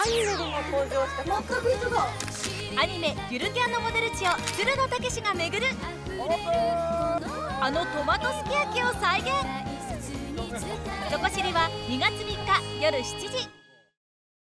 アニメでも登場した。全く一緒だアニメ「ゆるキャン」のモデル地を鶴野武史が巡る。あのトマトすき焼きを再現「チこコシリ」は2月3日夜7時。